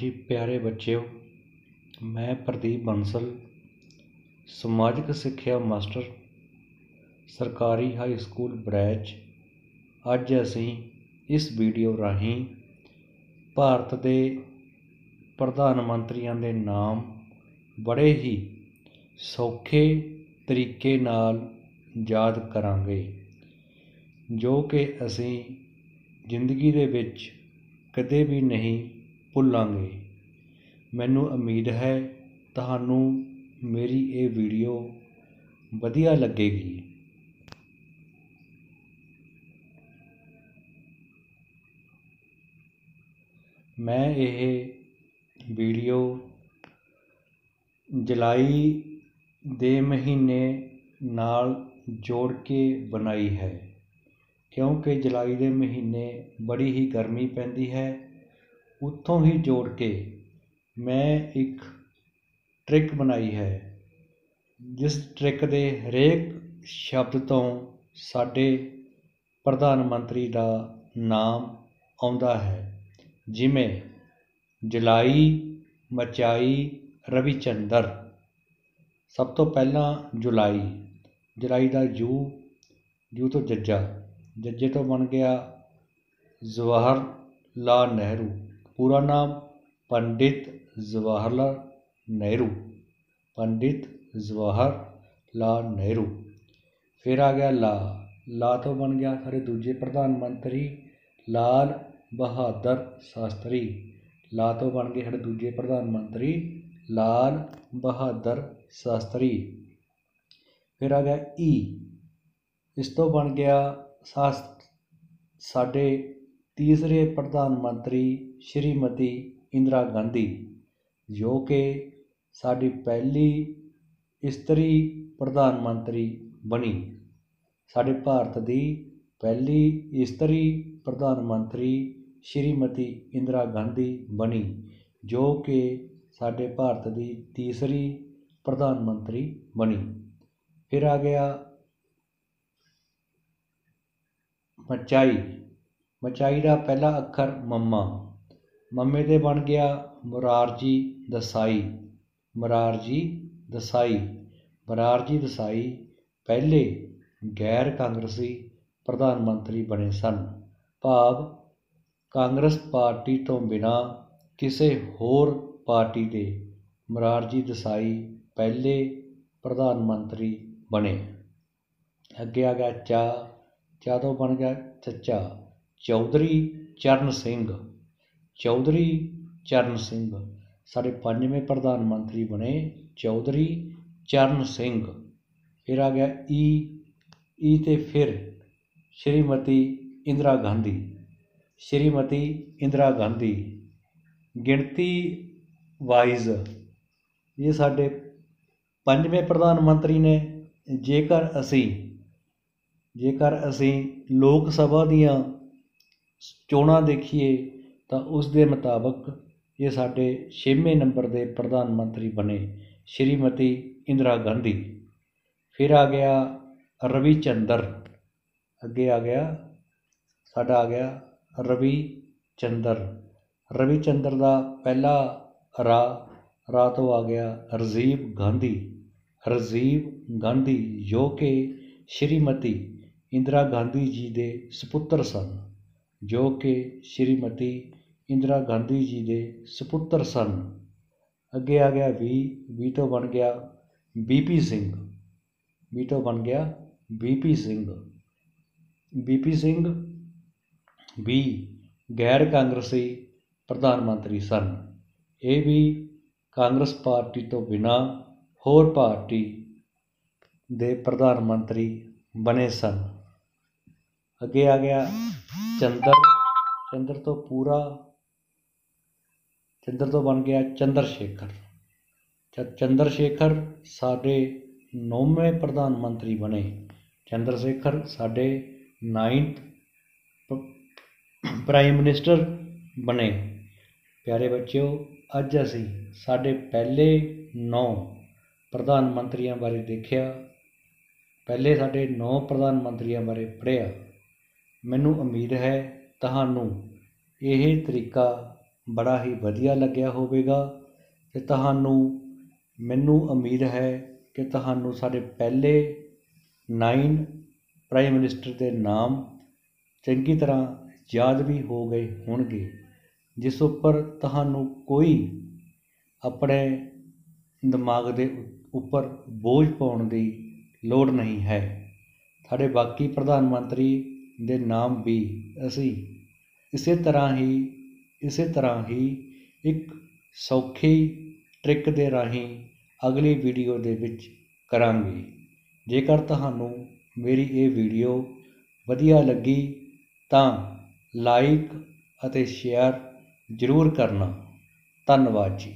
ਜੀ ਪਿਆਰੇ ਬੱਚਿਓ, ਮੈਂ ਪ੍ਰਦੀਪ ਬੰਸਲ, ਸਮਾਜਿਕ ਸਿੱਖਿਆ ਮਾਸਟਰ, ਸਰਕਾਰੀ ਹਾਈ ਸਕੂਲ ਬਰੈਚ। ਅੱਜ ਅਸੀਂ ਇਸ ਵੀਡੀਓ ਰਾਹੀਂ ਭਾਰਤ ਦੇ ਪ੍ਰਧਾਨ ਮੰਤਰੀਆਂ ਦੇ ਨਾਮ ਬੜੇ ਹੀ ਸੌਖੇ ਤਰੀਕੇ ਨਾਲ ਯਾਦ ਕਰਾਂਗੇ, ਜੋ ਕਿ ਅਸੀਂ ਜ਼ਿੰਦਗੀ ਦੇ ਵਿੱਚ ਕਦੇ ਵੀ ਨਹੀਂ ਭੁੱਲਾਂਗੇ। ਮੈਨੂੰ ਉਮੀਦ ਹੈ ਤੁਹਾਨੂੰ ਮੇਰੀ ਇਹ ਵੀਡੀਓ ਵਧੀਆ ਲੱਗੇਗੀ। ਮੈਂ ਇਹ ਵੀਡੀਓ ਜੁਲਾਈ ਦੇ ਮਹੀਨੇ ਨਾਲ ਜੋੜ ਕੇ ਬਣਾਈ ਹੈ। ਕਿਉਂਕਿ ਜੁਲਾਈ ਦੇ ਮਹੀਨੇ ਬੜੀ ਹੀ ਗਰਮੀ ਪੈਂਦੀ ਹੈ ਉੱਥੋਂ ਹੀ ਜੋੜ ਕੇ ਮੈਂ ਇੱਕ ਟਰਿੱਕ ਬਣਾਈ ਹੈ, ਜਿਸ ਟਰਿੱਕ ਦੇ ਹਰੇਕ ਸ਼ਬਦ ਤੋਂ ਸਾਡੇ ਪ੍ਰਧਾਨ ਮੰਤਰੀ ਦਾ ਨਾਮ ਆਉਂਦਾ ਹੈ, ਜਿਵੇਂ ਜੁਲਾਈ ਮਚਾਈ ਰਵਿਚੰਦਰ। ਸਭ ਤੋਂ ਪਹਿਲਾਂ ਜੁਲਾਈ ਜੁਲਾਈ ਦਾ ਜੂ ਜੂ ਤੋਂ ਜੱਜਾ, ਜੱਜੇ ਤੋਂ ਬਣ ਗਿਆ ਜਵਾਹਰ ਲਾਲ ਨਹਿਰੂ। ਪੂਰਾ ਨਾਮ ਪੰਡਿਤ ਜਵਾਹਰ ਲਾਲ ਨਹਿਰੂ ਪੰਡਿਤ ਜਵਾਹਰ ਲਾਲ ਨਹਿਰੂ ਫਿਰ ਆ ਗਿਆ ਲਾ ਲਾ ਤੋਂ ਬਣ ਗਿਆ ਸਾਡੇ ਦੂਜੇ ਪ੍ਰਧਾਨ ਮੰਤਰੀ ਲਾਲ ਬਹਾਦਰ ਸ਼ਾਸਤਰੀ ਲਾ ਤੋਂ ਬਣ ਗਏ ਸਾਡੇ ਦੂਜੇ ਪ੍ਰਧਾਨ ਮੰਤਰੀ ਲਾਲ ਬਹਾਦਰ ਸ਼ਾਸਤਰੀ ਫਿਰ ਆ ਗਿਆ ਈ ਇਸ ਤੋਂ ਬਣ ਗਿਆ ਸਾਸ ਸਾਡੇ ਤੀਸਰੇ ਪ੍ਰਧਾਨ ਮੰਤਰੀ ਸ਼੍ਰੀਮਤੀ ਇੰਦਰਾ ਗਾਂਧੀ, ਜੋ ਕਿ ਸਾਡੀ ਪਹਿਲੀ ਇਸਤਰੀ ਪ੍ਰਧਾਨ ਮੰਤਰੀ ਬਣੀ। ਸਾਡੇ ਭਾਰਤ ਦੀ ਪਹਿਲੀ ਇਸਤਰੀ ਪ੍ਰਧਾਨ ਮੰਤਰੀ ਸ਼੍ਰੀਮਤੀ ਇੰਦਰਾ ਗਾਂਧੀ ਬਣੀ, ਜੋ ਕਿ ਸਾਡੇ ਭਾਰਤ ਦੀ ਤੀਸਰੀ ਪ੍ਰਧਾਨ ਮੰਤਰੀ ਬਣੀ। ਫਿਰ ਆ ਗਿਆ ਮਚਾਈ ਮਚਾਈ ਦਾ ਪਹਿਲਾ ਅੱਖਰ ਮੰਮਾ। ਮੰਮੇ ਤੇ ਬਣ ਗਿਆ ਮੁਰਾਰਜੀ ਦਸਾਈ। ਮੁਰਾਰਜੀ ਦਸਾਈ। ਮੁਰਾਰਜੀ ਦਸਾਈ ਪਹਿਲੇ ਗੈਰ ਕਾਂਗਰਸੀ ਪ੍ਰਧਾਨ ਮੰਤਰੀ ਬਣੇ ਸਨ। ਭਾਵ ਕਾਂਗਰਸ ਪਾਰਟੀ ਤੋਂ ਬਿਨਾਂ ਕਿਸੇ ਹੋਰ ਪਾਰਟੀ ਦੇ ਮੁਰਾਰਜੀ ਦਸਾਈ ਪਹਿਲੇ ਪ੍ਰਧਾਨ ਮੰਤਰੀ ਬਣੇ। ਅੱਗੇ ਆ ਗਿਆ ਚਾ। ਚਾਹ ਤੋਂ ਬਣ ਗਿਆ ਚੱਚਾ। ਚੌਧਰੀ ਚਰਨ ਸਿੰਘ। ਚੌਧਰੀ ਚਰਨ ਸਿੰਘ। ਸਾਡੇ ਪੰਜਵੇਂ ਪ੍ਰਧਾਨ ਮੰਤਰੀ ਬਣੇ ਚੌਧਰੀ ਚਰਨ ਸਿੰਘ। ਫਿਰ ਆ ਗਿਆ ਈ। ਈ ਤੇ ਫਿਰ ਸ਼੍ਰੀਮਤੀ ਇੰਦਰਾ ਗਾਂਧੀ। ਸ਼੍ਰੀਮਤੀ ਇੰਦਰਾ ਗਾਂਧੀ। ਗਿਣਤੀ ਵਾਈਜ਼ ਇਹ ਸਾਡੇ ਪੰਜਵੇਂ ਪ੍ਰਧਾਨ ਮੰਤਰੀ ਨੇ। ਜੇਕਰ ਅਸੀਂ ਜੇਕਰ ਅਸੀਂ ਲੋਕ ਸਭਾ ਦੀਆਂ ਚੋਣਾਂ ਦੇਖੀਏ ਤਾਂ ਉਸ ਦੇ ਮੁਤਾਬਕ ਇਹ ਸਾਡੇ ਛੇਵੇਂ ਨੰਬਰ ਦੇ ਪ੍ਰਧਾਨ ਮੰਤਰੀ ਬਣੇ ਸ਼੍ਰੀਮਤੀ ਇੰਦਰਾ ਗਾਂਧੀ। ਫਿਰ ਆ ਗਿਆ ਰਵੀ ਚੰਦਰ। ਅੱਗੇ ਆ ਗਿਆ, ਸਾਡਾ ਆ ਗਿਆ ਰਵੀ ਚੰਦਰ। ਰਵੀ ਚੰਦਰ ਦਾ ਪਹਿਲਾ ਰਾ ਰਾ ਤੋਂ ਆ ਗਿਆ ਰਾਜੀਵ ਗਾਂਧੀ। ਰਾਜੀਵ ਗਾਂਧੀ ਜੋ ਕਿ ਸ਼੍ਰੀਮਤੀ ਇੰਦਰਾ ਗਾਂਧੀ ਜੀ ਦੇ ਸੁਪੁੱਤਰ ਸਨ। ਜੋ ਕਿ ਸ਼੍ਰੀਮਤੀ ਇੰਦਰਾ ਗਾਂਧੀ ਜੀ ਦੇ ਸਪੁੱਤਰ ਸਨ। ਅੱਗੇ ਆ ਗਿਆ ਵੀ ਵੀ ਤੋਂ ਬਣ ਗਿਆ ਬੀ ਪੀ ਸਿੰਘ। ਵੀ ਤੋਂ ਬਣ ਗਿਆ V P Singh. V P Singh ਵੀ ਗੈਰ ਕਾਂਗਰਸੀ ਪ੍ਰਧਾਨ ਮੰਤਰੀ ਸਨ। ਇਹ ਵੀ ਕਾਂਗਰਸ ਪਾਰਟੀ ਤੋਂ ਬਿਨਾਂ ਹੋਰ ਪਾਰਟੀ ਦੇ ਪ੍ਰਧਾਨ ਮੰਤਰੀ ਬਣੇ ਸਨ। ਅੱਗੇ ਆ ਗਿਆ ਚੰਦਰ। ਚੰਦਰ ਤੋਂ ਪੂਰਾ, ਚੰਦਰ ਤੋਂ ਬਣ ਗਿਆ ਚੰਦਰ ਸ਼ੇਖਰ ਚੰਦਰ ਸ਼ੇਖਰ ਸਾਡੇ ਨੌਵੇਂ ਪ੍ਰਧਾਨ ਮੰਤਰੀ ਬਣੇ। ਚੰਦਰ ਸ਼ੇਖਰ ਸਾਡੇ ਨਾਈਨਥ ਪ੍ਰਾਈਮ ਮਿਨਿਸਟਰ ਬਣੇ। ਪਿਆਰੇ ਬੱਚਿਓ, ਅੱਜ ਅਸੀਂ ਸਾਡੇ ਪਹਿਲੇ ਨੌ ਪ੍ਰਧਾਨ ਮੰਤਰੀਆਂ ਬਾਰੇ ਦੇਖਿਆ। ਪਹਿਲੇ ਸਾਡੇ ਨੌ ਪ੍ਰਧਾਨ ਮੰਤਰੀਆਂ ਬਾਰੇ ਪੜ੍ਹਿਆ। ਮੈਨੂੰ ਉਮੀਦ ਹੈ ਤੁਹਾਨੂੰ ਇਹ ਤਰੀਕਾ ਬੜਾ ਹੀ ਵਧੀਆ ਲੱਗਿਆ ਹੋਵੇਗਾ ਅਤੇ ਤੁਹਾਨੂੰ ਮੈਨੂੰ ਉਮੀਦ ਹੈ ਕਿ ਤੁਹਾਨੂੰ ਸਾਡੇ ਪਹਿਲੇ ਨਾਈਨ ਪ੍ਰਾਈਮ ਮਿਨਿਸਟਰ ਦੇ ਨਾਮ ਚੰਗੀ ਤਰ੍ਹਾਂ ਯਾਦ ਵੀ ਹੋ ਗਏ ਹੋਣਗੇ, ਜਿਸ ਉੱਪਰ ਤੁਹਾਨੂੰ ਕੋਈ ਆਪਣੇ ਦਿਮਾਗ ਦੇ ਉੱਪਰ ਬੋਝ ਪਾਉਣ ਦੀ ਲੋੜ ਨਹੀਂ ਹੈ। ਸਾਡੇ ਬਾਕੀ ਪ੍ਰਧਾਨ ਮੰਤਰੀ ਦੇ ਨਾਮ ਵੀ ਅਸੀਂ ਇਸੇ ਤਰ੍ਹਾਂ ਹੀ, ਇਸੇ ਤਰ੍ਹਾਂ ਹੀ ਇੱਕ ਸੌਖੀ ਟ੍ਰਿਕ ਦੇ ਰਾਹੀਂ ਅਗਲੀ ਵੀਡੀਓ ਦੇ ਵਿੱਚ ਕਰਾਂਗੇ। ਜੇਕਰ ਤੁਹਾਨੂੰ ਮੇਰੀ ਇਹ ਵੀਡੀਓ ਵਧੀਆ ਲੱਗੀ ਤਾਂ ਲਾਈਕ ਅਤੇ ਸ਼ੇਅਰ ਜ਼ਰੂਰ ਕਰਨਾ। ਧੰਨਵਾਦ ਜੀ।